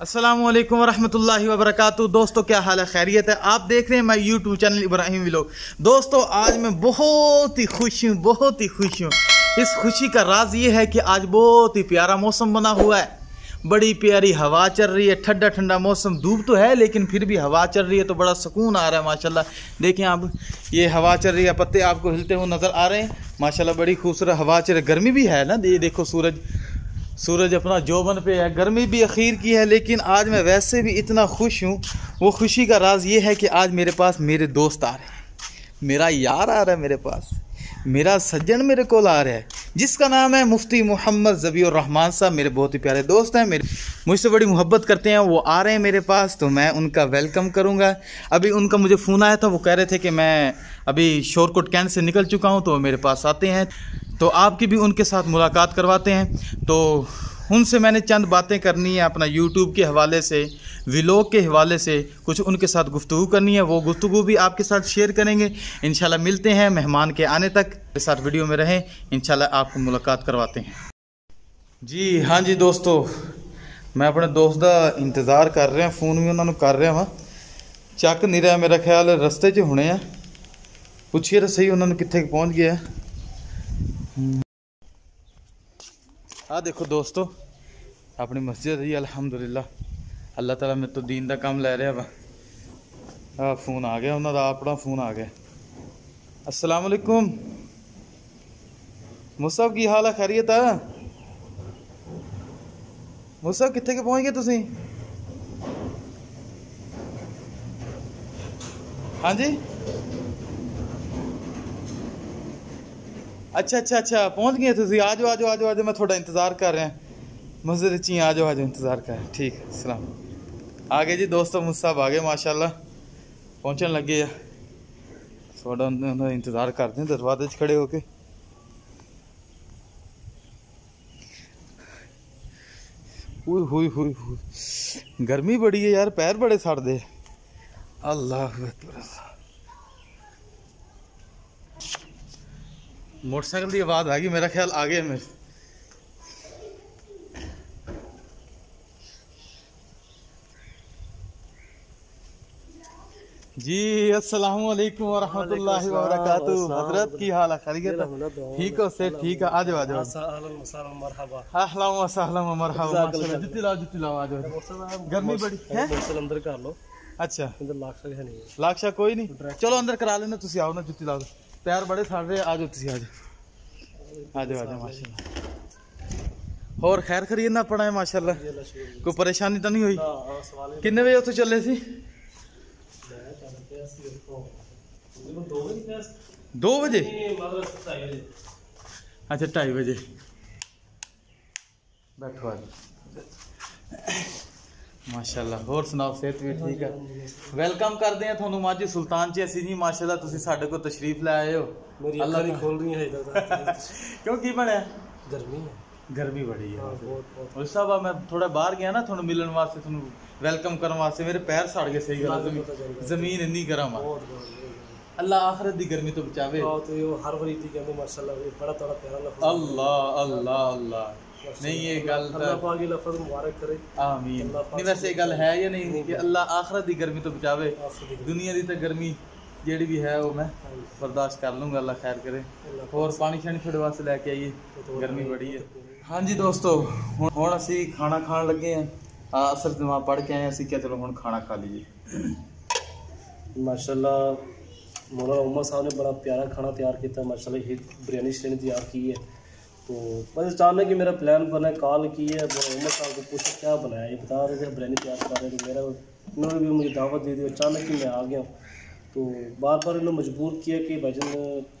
असलम वरहमतुल्लाहि वबरकातु दोस्तों, क्या हाल है? खैरियत है। आप देख रहे हैं मैं यूट्यूब चैनल इब्राहिम विलोक दोस्तों, आज मैं बहुत ही खुश हूँ, बहुत ही खुश हूँ। इस खुशी का राज ये है कि आज बहुत ही प्यारा मौसम बना हुआ है। बड़ी प्यारी हवा चल रही है, ठंडा ठंडा मौसम। धूप तो है, लेकिन फिर भी हवा चल रही है तो बड़ा सुकून आ रहा है, माशाल्लाह। देखें आप, ये हवा चल रही है, पत्ते आपको हिलते हुए नज़र आ रहे हैं। माशाल्लाह, बड़ी खूबसूरत हवा चल रही है। गर्मी भी है ना, ये देखो सूरज। सूरज अपना जोबन पे है। गर्मी भी अखीर की है, लेकिन आज मैं वैसे भी इतना खुश हूँ। वो खुशी का राज ये है कि आज मेरे पास मेरे दोस्त आ रहे हैं। मेरा यार आ रहा है मेरे पास। मेरा सज्जन मेरे को आ रहा है। जिसका नाम है मुफ्ती मोहम्मद जबी रहमान साहब। मेरे बहुत ही प्यारे दोस्त हैं, मेरे मुझसे बड़ी मोहब्बत करते हैं, वो आ रहे हैं मेरे पास तो मैं उनका वेलकम करूँगा। अभी उनका मुझे फ़ोन आया था, वो कह रहे थे कि मैं अभी शोरकोट कैंट से निकल चुका हूँ तो मेरे पास आते हैं। तो आपकी भी उनके साथ मुलाकात करवाते हैं। तो उनसे मैंने चंद बातें करनी है अपना यूट्यूब के हवाले से व्लॉग के हवाले से कुछ उनके साथ गुफ्तु करनी है वो गुफ्तु भी आपके साथ शेयर करेंगे इन मिलते हैं मेहमान के आने तक के साथ वीडियो में रहें इन आपको मुलाकात करवाते हैं जी हाँ जी दोस्तों मैं अपने दोस्त का इंतज़ार कर रहा फ़ोन भी उन्होंने कर रहा ਵਾ ਚੱਕ नहीं रहा मेरा ख्याल रस्ते 'ਚ होने ਆ ਪੁੱਛੀਏ ਤਾਂ ਸਹੀ ਉਹਨਾਂ ਨੂੰ ਕਿੱਥੇ ਪਹੁੰਚ ਗਿਆ ਆ ਦੇਖੋ ਦੋਸਤੋ ਆਪਣੀ ਮਸਜਿਦ ਹੀ ਅਲਹਮਦੁਲਿਲਾ ਅੱਲਾਹ ਤਾਲਾ ਮੇਰੇ ਤੋਂ ਦੀਨ ਦਾ ਕੰਮ ਲੈ ਰਿਹਾ ਵਾ ਆ ਫੋਨ ਆ ਗਿਆ ਉਹਨਾਂ ਦਾ ਆਪਣਾ ਫੋਨ ਆ ਗਿਆ ਅਸਲਾਮ ਅਲੈਕੁਮ ਮੁਸਬ ਕੀ ਹਾਲ ਹੈ ਖੈਰੀਅਤ ਆ ਮੁਸਬ ਕਿੱਥੇ ਕੇ ਪਹੁੰਚ ਗਏ ਤੁਸੀਂ ਹਾਂਜੀ अच्छा अच्छा अच्छा पहुंच गए तुम आ जाओ आ जाओ आ जाओ आ जाओ मैं मस्जिद ची, आ जाओ आ जाओ इंतज़ार कर ठीक है, सलाम। गए जी, दोस्तों मुझसे आ गए माशाल्लाह। पहुँचने लगे थोड़ा इंतज़ार करते हैं दरवाजे खड़े होके। हुई हुई हुई हुई। गर्मी बड़ी है यार, पैर बड़े सड़ दे। अल्लाह मोटरसाइकिल की आवाज़ आ गई, मेरा ख्याल आ गया मेरे जी अस्सलाम वालेकुम वरहमतुल्लाहि वबरकातु हज़रत की हाल है? खैरियत ठीक हो से ठीक है? आ जाओ आ जाओ अहला व मरहबा। जुत्ती लाओ जुत्ती लाओ आ जाओ गर्मी बड़ी है? अंदर कर लो। अच्छा। अंदर लाक्षा है नहीं। लाक्षा कोई नहीं। चलो अंदर करा लेना तुम आओ ना जुत्ती लाओ। पैर बड़े सड़ रहे आ जाओ तुम आ जाओ आ जाओ आ जाओ माशाल्लाह। और खैर खरीद ना पड़ा है माशाल्लाह। कोई परेशानी तो नहीं हुई? किन्ने बजे उत्थे चले सी? ਟੈਸਟ ਵਜੇ ਅੱਛਾ 2:30 ਵਜੇ। ਬੈਠੋ ਅੱਜ। ਮਾਸ਼ਾਅੱਲਾ ਹੋਰ ਸੁਣਾਓ ਸਿਹਤ ਵੀ ਠੀਕ ਹੈ ਵੈਲਕਮ ਕਰਦੇ ਆ ਤੁਹਾਨੂੰ ਮਾਜੀ ਸੁਲਤਾਨ ਜੀ ਅਸੀਂ ਜੀ ਮਾਸ਼ਾਅੱਲਾ ਤੁਸੀਂ ਸਾਡੇ ਕੋਲ ਤਸ਼ਰੀਫ ਲੈ ਆਏ ਹੋ। ਅੱਲਾ ਦੀ ਖੋਲ ਰਹੀ ਹੈ ਕਿਉਂ ਕੀ ਬਣਿਆ? ਗਰਮੀ ਹੈ। ਗਰਮੀ ਬੜੀ ਹੈ ਬਹੁਤ ਬਹੁਤ ਉਸ ਸਾਹਿਬ ਮੈਂ ਥੋੜਾ ਬਾਹਰ ਗਿਆ ਨਾ ਤੁਹਾਨੂੰ ਮਿਲਣ ਵਾਸਤੇ ਤੁਹਾਨੂੰ ਵੈਲਕਮ ਕਰਨ ਵਾਸਤੇ ਮੇਰੇ ਪੈਰ ਸੜ ਗਏ ਸਹੀ ਗੱਲ ਜ਼ਮੀਨ ਜ਼ਮੀਨ ਇੰਨੀ ਗਰਮ ਆ ਬਹੁਤ ਬਹੁਤ ਅੱਲਾ ਆਖਰਤ ਦੀ ਗਰਮੀ ਤੋਂ ਬਚਾਵੇ ਆਹ ਤੇ ਉਹ ਹਰ ਵਾਰੀ ਦੀ ਕਹਿੰਦੇ ਮਾਸ਼ਾਅੱਲਾ ਇਹ ਬੜਾ ਤੜਾ ਪਿਆਰਾ ਲਫ਼ਜ਼ ਅੱਲਾ ਅੱਲਾ ਅੱਲਾ ਨਹੀਂ ਇਹ ਗੱਲ ਅੱਲਾਹ ਤਾਂ ਪਾਕ ਇਹ ਲਫ਼ਜ਼ ਮੁਬਾਰਕ ਕਰੇ ਆਮੀਨ ਨਹੀਂ ਵੈਸੇ ਇਹ ਗੱਲ ਹੈ ਜਾਂ ਨਹੀਂ ਕਿ ਅੱਲਾ ਆਖਰਤ ਦੀ ਗਰਮੀ ਤੋਂ ਬਚਾਵੇ ਆਖਰ ਦੀ ਦੁਨੀਆ ਦੀ ਤਾਂ ਗਰਮੀ ਜਿਹੜੀ ਵੀ ਹੈ ਉਹ ਮੈਂ ਬਰਦਾਸ਼ਤ ਕਰ ਲੂੰਗਾ ਅੱਲਾ ਖੈਰ ਕਰੇ ਹੋਰ ਪਾਣੀ ਸ਼ਾਣੀ ਤੁਹਾਡੇ ਵਾਸਤੇ ਲੈ ਕੇ ਆਈਏ ਗਰਮੀ ਬੜੀ ਹੈ ਹਾਂਜੀ ਦੋਸਤੋ ਹੁਣ ਹੁਣ ਅਸੀਂ ਖਾਣਾ ਖਾਣ ਲੱਗੇ ਆਂ ਆ ਅਸਰ ਜਮਾ ਪੜ ਕੇ ਆਏ ਹਾਂ, ਅਸੀਂ ਕਿਹਾ ਚਲੋ ਹੁਣ ਖਾਣਾ ਖਾ ਲਈਏ माशाल्लाह मौलाना उमर साहब ने बड़ा प्यारा खाना तैयार किया माशाल्लाह ये बिरयानी श्रेणी तैयार की है तो बस अचानक ही मेरा प्लान बना कॉल की है मौलाना उमर साहब को पूछा क्या बनाया ये बता रहे थे बिरयानी तैयार कर रहे थे मेरा उन्होंने भी मुझे दावत दे दी अचानक ही मैं आ गया हूँ तो बार बार इन्होंने मजबूर किया कि भाईजन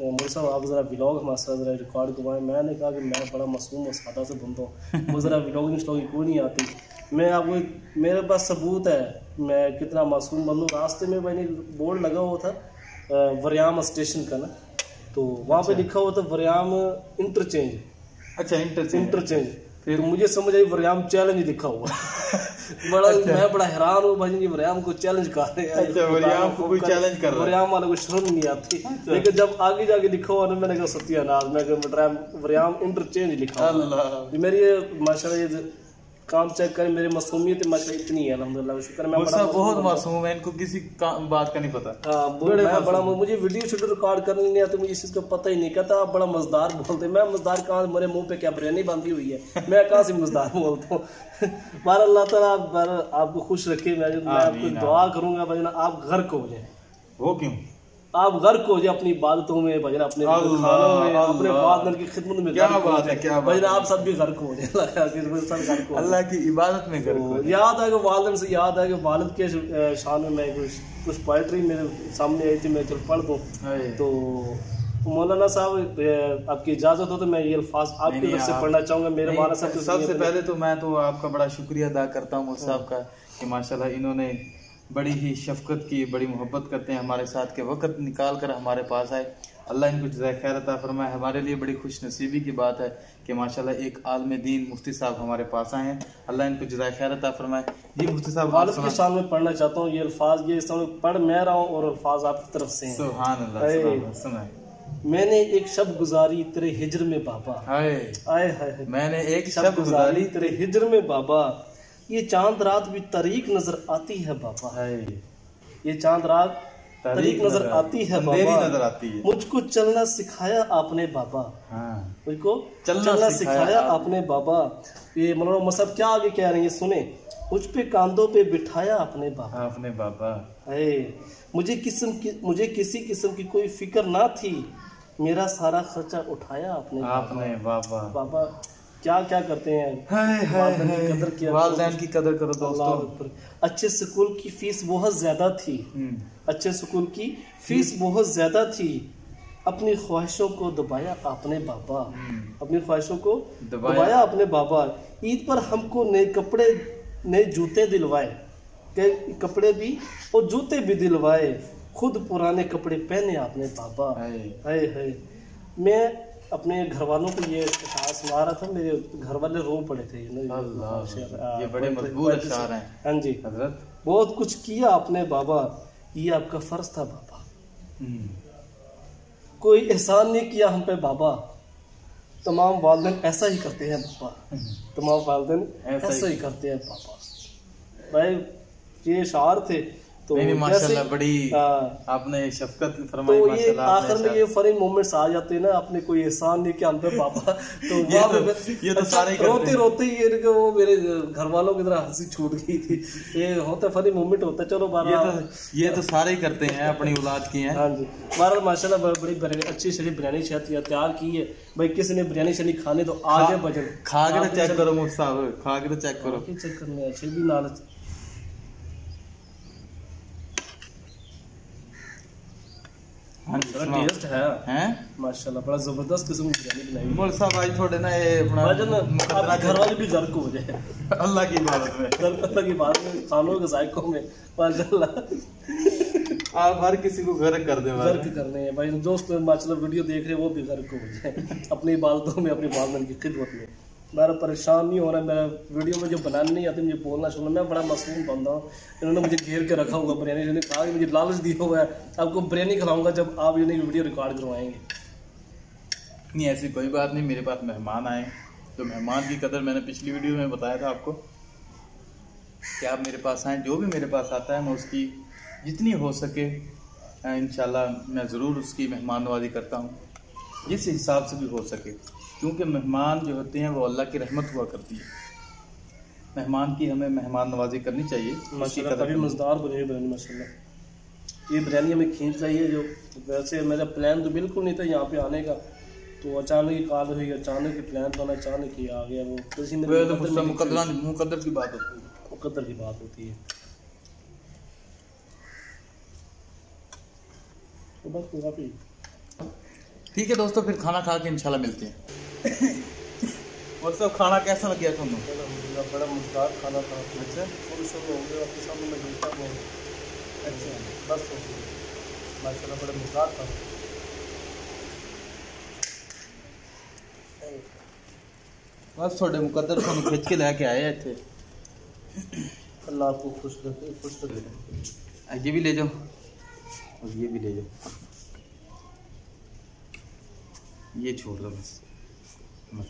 मोर साहब आप ज़रा ब्लॉग हमारे साथ ज़रा रिकॉर्ड करवाएँ। मैंने कहा कि मैं बड़ा मासूम और सादा से बंदा हूँ। मुझे ज़रा ब्लॉगिंग श्लॉगिंग कोई नहीं आती। मैं आपको मेरे पास सबूत है। मैं कितना मासूम बंद हूँ। रास्ते में मैंने बोर्ड लगा हुआ था वरियाम स्टेशन का ना। तो वहाँ पे लिखा हुआ था वरियाम इंटरचेंज अच्छा इंटरचेंज इंटरचेंज फिर? मुझे समझ आई वरियाम चैलेंज लिखा हुआ। बड़ा मैं बड़ा हैरान हूँ भाई जी वरियाम को चैलेंज कर रहे हैं। अच्छा, वरियाम को कोई चैलेंज कर रहा है। मरियाम वाले को शर्म नहीं आती। लेकिन जब आगे जाके लिखा हुआ ना मैंने कहा सत्यानाश मैं मरियाम इंटरचेंज लिखा। अल्लाह। मेरी ये माशाल्लाह ये काम चेक करें मेरी मासूमियत माशा इतनी है अलहमदिल्ला शुक्र मैं बड़ा बहुत मासूम है। इनको किसी का, बात का नहीं पता। हाँ, बोल- मैं बड़ा मुझे वीडियो शूट रिकॉर्ड करने नहीं आता मुझे इस चीज़ का पता ही नहीं कहता आप बड़ा मजदार बोलते मैं मजदार कहाँ मेरे मुँह पे क्या बिरयानी बांधी हुई है? मैं कहाँ से मजदार बोलता हूँ? बार अल्लाह ताला आप आपको खुश रखे मैं आपको दुआ करूँगा भजन आप गर्क हो जाए। वो क्यों? आप गर्क हो जाए अपनी इबादतों में भजन अपने खानों में अपने वादन की खिदमत में क्या बात है क्या भजन आप सब भी गर्क हो जाए। अल्लाह का गर्क इबादत में कर तो याद है कि वालदन से याद है कि वालिद के शान में मैं कुछ कुछ पोइट्री मेरे सामने आई थी मैं चल पढ़ दूँ। तो मौलाना साहब आपकी इजाज़त हो तो मैं ये अल्फाज आपकी तरफ़ से पढ़ना चाहूँगा। मेरे मौलाना साहब सबसे पहले तो मैं तो आपका बड़ा शुक्रिया अदा करता हूँ साहब का कि माशाल्लाह इन्होंने बड़ी ही शफकत की बड़ी मोहब्बत करते हैं हमारे साथ के वक्त निकाल कर हमारे पास आए। अल्लाह इनको जजाय खैर अता फरमाए। हमारे लिए बड़ी खुश नसीबी की बात है कि माशाल्लाह एक आलम दीन मुफ्ती साहब हमारे पास आए हैं। अल्लाह इनको जजाय खैर अता फरमाए। जी मुफ्ती साहब आप के शान में पढ़ना चाहता हूँ। ये अल्फाज ये पढ़ मैं रहा हूँ और अल्फाज आपकी तरफ़ से सुभान अल्लाह सुभान अल्लाह, सुनाए। मैंने एक शब गुजारी तेरे हिजर में बाबा। हाय। आए हाय। मैंने एक शब गुजारी तेरे हिजर में बाबा। ये चाँद रात भी तारीख नज़र आती है बाबा। हाय ये चाँद रात तरीक नज़र आती है बाबा। नज़र आती है। मुझको चलना सिखाया आपने बाबा। हाँ। मुझको चलना चलना, सिखाया आपने बाबा। ये मौलाना मसब क्या आगे कह रहे हैं सुने। मुझ पे कांधों पे बिठाया अपने बाबा। आपने बाबा। है। मुझे किस्म की मुझे किसी किस्म की कोई फ़िक्र ना थी। मेरा सारा खर्चा उठाया आपने आपने बाबा। बाबा क्या क्या करते हैं? हाय हाय की कदर किया वालदैन की कदर करो दोस्तों। अच्छे स्कूल की फ़ीस बहुत ज़्यादा थी। हम्म, अच्छे स्कूल की फ़ीस बहुत ज़्यादा थी। अपनी ख्वाहिशों को दबाया आपने बाबा। हम्म, अपनी ख्वाहिशों को दबाया। अपने बाबा। ईद पर हमको नए कपड़े नए जूते दिलवाए। कपड़े भी और जूते भी दिलवाए। खुद पुराने कपड़े पहने आपने बाबा। हाय हाय। मैं अपने घर वालों को ये सुना रहा था मेरे घर वाले रो पड़े थे। ये अल्लाह ये बड़े। अशार हैं। हाँ जी। हज़रत? बहुत कुछ किया आपने बाबा ये आपका फ़र्ज़ था बाबा। हम्म, कोई एहसान नहीं किया हम पे बाबा। तमाम वालदेन ऐसा ही करते हैं बाबा। तमाम वालदेन ऐसा ही- ऐसा ही करते हैं बाबा। भाई ये शार थे। तो नहीं नहीं माशाल्लाह बड़ी हाँ, आपने शफकत फरमाई तो ये आखिर में ये फनी मोमेंट्स आ जाते हैं ना अपने कोई एहसान नहीं किया हम पे बाबा। तो ये तो- ये तो अच्छा, सारे रोते रोते ही। इनके वो मेरे घर वालों की तरह हँसी छूट गई थी। ये होता फनी मोमेंट होता है। चलो बारह ये तो ये तो सारे ही करते हैं अपनी औलाद की हैं। हाँ जी। बहरहाल माशाल्लाह बड़ी अच्छी सी बिरयानी शायद या तैयार की है। भाई किसी ने बिरयानी शनी खाने तो आ जाए भजन खा के तो चेक करो मुझ साहब खा के तो चेक करो। चेक करने अच्छे भी हाँ जी बड़ा टेस्ट है। हैं? माशाल्लाह बड़ा ज़बरदस्त किस्म की बिरयानी बनाई बोल साहब आज थोड़े ना ये अपना भजन घर वाले भी गर्क हो जाए। अल्लाह की इबादत में। अल्लाह की बात में खानों के जायकों में माशाल्लाह। आप हर किसी को गर्क कर दे बस। गर्क करने हैं भाई। दोस्त माशाल्लाह वीडियो देख रहे हैं वो भी गर्क हो जाए। अपनी इबादतों में अपनी की खिदमत में। मेरा परेशान नहीं होना मेरा वीडियो में जो बनाने नहीं आती, मुझे बोलना सुनना, मैं बड़ा मासूम बंदा हूँ। इन्होंने मुझे घेर के रखा हुआ बिरयानी, इन्होंने कहा कि मुझे लालच दिया हुआ है, आपको बिरयानी खिलाऊँगा जब आप ये वीडियो रिकॉर्ड करवाएँगे। नहीं, ऐसी कोई बात नहीं, मेरे पास मेहमान आए तो मेहमान की कदर मैंने पिछली वीडियो में बताया था आपको कि आप मेरे पास आएँ, जो भी मेरे पास आता है, मैं उसकी जितनी हो सके इन मैं ज़रूर उसकी मेहमान नवाजी करता हूँ। जिस हिसाब से भी हो सके। क्योंकि मेहमान जो होते हैं वो अल्लाह की रहमत हुआ करती है। मेहमान की हमें मेहमान नवाजी करनी चाहिए। मज़ेदार बनी हुई बिरयानी ये बिरयानी हमें खींच रही है जो वैसे मेरा प्लान तो बिल्कुल नहीं था यहाँ पे आने का। तो अचानक ही कॉल हुई अचानक ही प्लान बना अचानक ही आ गया वो। किसी ने वो तो मुकद्दर मुझसे में मुकद्दरा मुकद्दर की बात होती है। मुकद्दर की बात होती है। तो बस काफ़ी ठीक है दोस्तों फिर खाना खा के इंशाल्लाह मिलते हैं। और सब खाना कैसा लग गया तुम बड़ा मज़ेदार खाना था। अच्छा। अच्छा बस बड़ा मज़ेदार था। बस थोड़े मुकद्दर थोड़ा खिंच के लैके आए इतने। अल्लाह आपको खुश रखे खुश रखे। ये भी ले जाओ। और ये भी ले जाओ। ये छोड़ दो बस। मत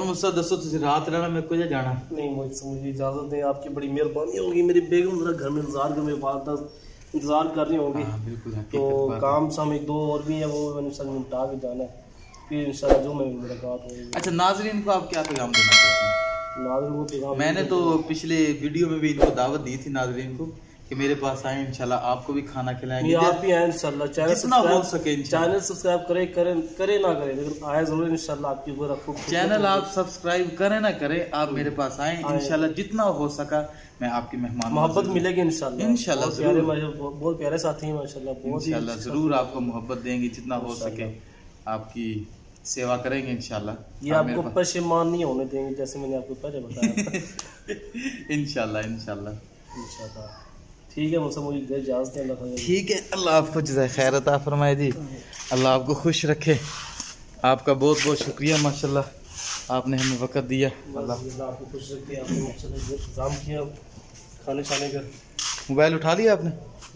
मुझसे दसो रात रहना मेरे को जाना। नहीं मुझसे मुझे इजाज़त आपकी बड़ी मेहरबानी होगी। मेरी बेगम घर में इंतज़ार कर मेरे पास दस इंतज़ार कर रही होगी। हाँ, बिल्कुल तो काम शाम एक दो और भी है वो मैंने निपटा के जाना है। फिर जो मैं मुलाकात होगी अच्छा नाजरीन को आप क्या पैगाम देना मैंने तो पिछले वीडियो में भी इनको दावत दी थी नाजरीन को कि मेरे पास आए इंशाल्लाह आपको भी खाना खिलाएँगे। आप भी आए इंशाल्लाह। चैनल जितना हो सके चैनल सब्सक्राइब करे करें करे ना करे लेकिन आए ज़रूर इंशाल्लाह आपकी पूरा खूब चैनल आप सब्सक्राइब करें ना करें आप मेरे पास आए इंशाल्लाह जितना हो सका मैं आपकी मेहमान मोहब्बत मिलेगी इंशाल्लाह। इंशाल्लाह, प्यारे बहुत बहुत प्यारे साथी हैं माशाल्लाह बहुत इंशाल्लाह ज़रूर आपको मोहब्बत देंगे जितना हो सके। आपकी सेवा करेंगे इंशाल्लाह। ये आपको परेशान नहीं होने देंगे जैसे मैंने आपको पहले बताया था। इंशाल्लाह इंशाल्लाह। इंशाल्लाह। ठीक है मुझसे मुझे इजाज़त है अल्लाह ठीक है अल्लाह आपको जजाय खैर अता फरमाए जी। अल्लाह आपको खुश रखे। आपका बहुत बहुत शुक्रिया माशाल्लाह। आपने हमें वक्त दिया। अल्लाह। आपको खुश रखे आपने किया। खाने का। मोबाइल उठा लिया आपने?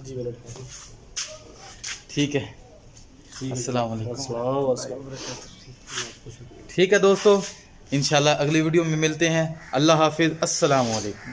जी मैंने उठा दिया। ठीक है। अस्सलाम वालेकुम। ठीक है दोस्तों इंशाल्लाह अगली वीडियो में मिलते हैं। अल्लाह हाफिज़ अस्सलाम वालेकुम